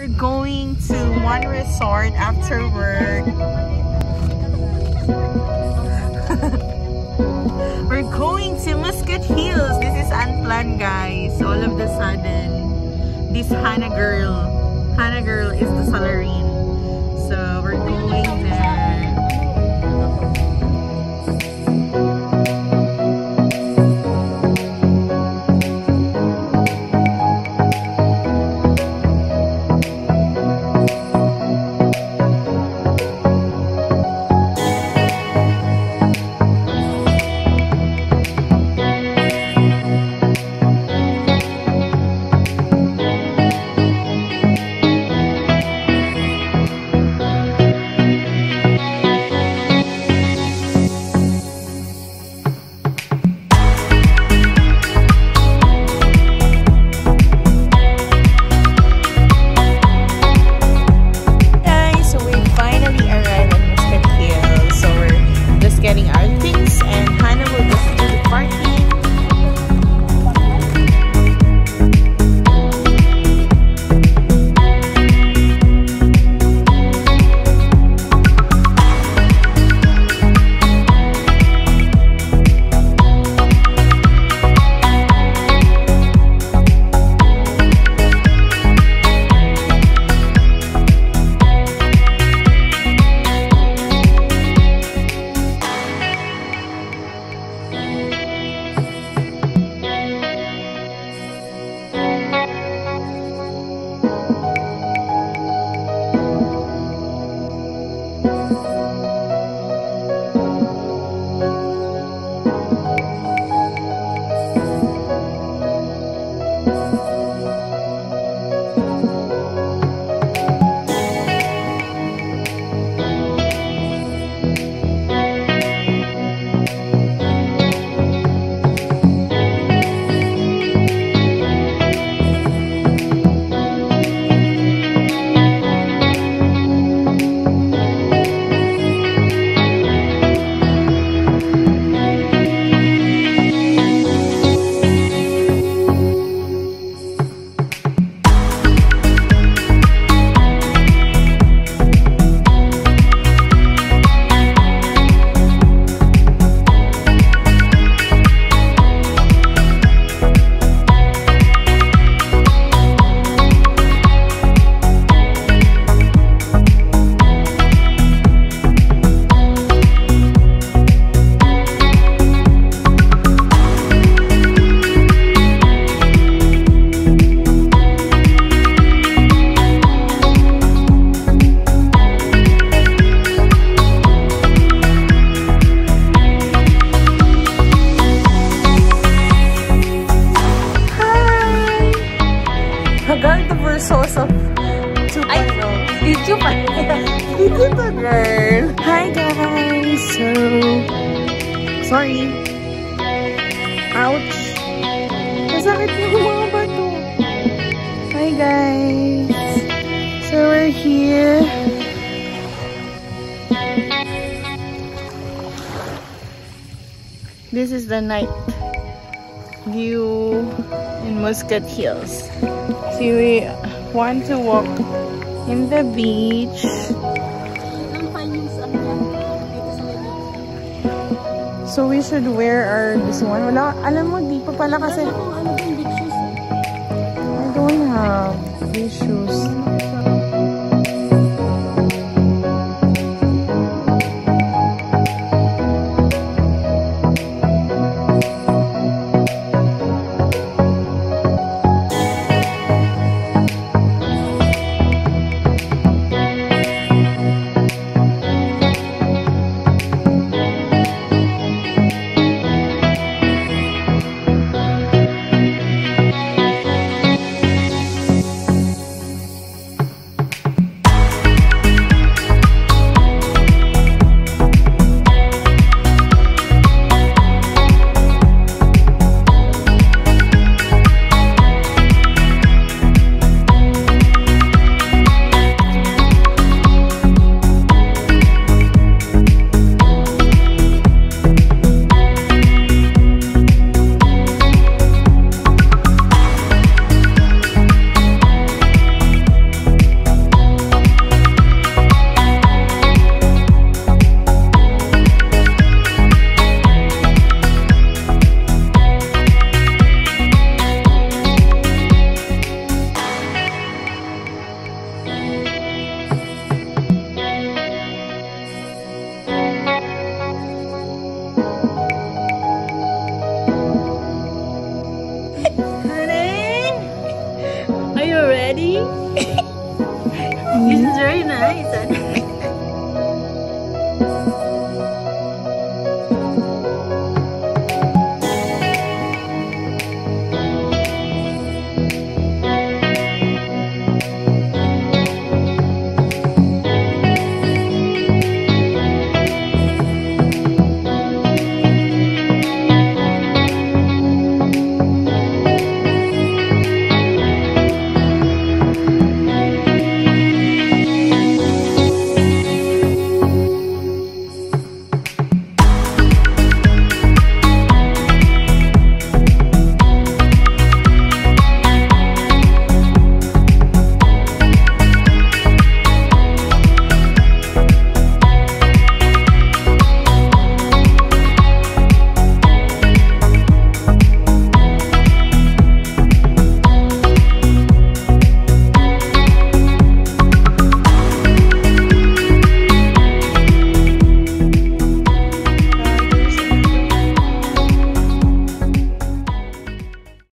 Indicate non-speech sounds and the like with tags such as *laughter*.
We're going to one resort after work. *laughs* We're going to Muscat Hills. This is unplanned, guys. All of the sudden, this Hannah girl, Hannah girl is the Salarine. So we're going there. Video pa. video to, girl. Hi, guys. So, sorry. Ouch. Masakit yung mga bato. Hi, guys. So, we're here. This is the night view in Muscat Hills. See, we want to walk in the beach. So we should wear our this one. Wala, alam mo, di pa pala kasi. I don't have these shoes. Ready? *laughs* this is very nice.